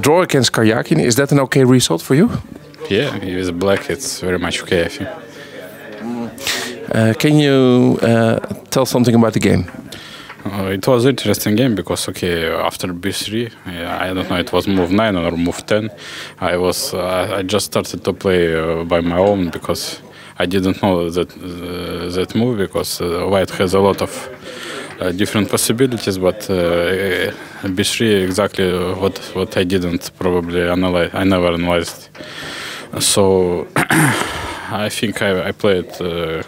draw against Karyakin. Is that an okay result for you? Yeah, he with black, it's very much okay. I think. Uh, can you uh, tell something about the game? Uh, it was an interesting game because okay after b3 yeah, I don't know it was move 9 or move 10 I was uh, I just started to play uh, by my own because I didn't know that uh, that move because uh, white has a lot of different possibilities but b3 exactly what what I didn't probably analyze I never analyzed. So I think I, I played uh,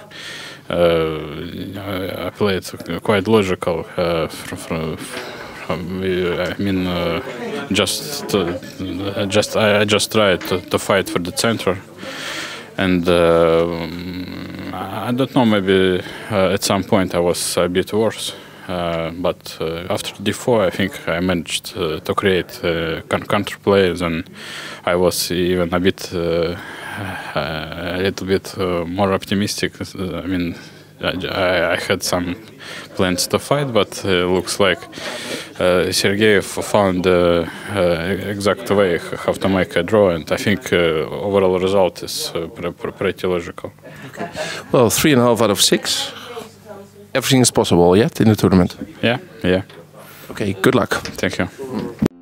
I played quite logical uh, from, from, from, I mean uh, just just I, just tried to, to, fight for the center. And I don't know maybe at some point I was a bit worse uh, but uh, after d4, I think I managed uh, to create counter plays, and I was even a bit, a little bit more optimistic. I mean, I, I, had some plans to fight, but uh, looks like uh, Sergeyev found the uh, exact way how to make a draw, and I think overall result is pretty logical. Okay. Well, three and a half out of six everything is possible yet in the tournament. Yeah, yeah. Okay, good luck. Thank you.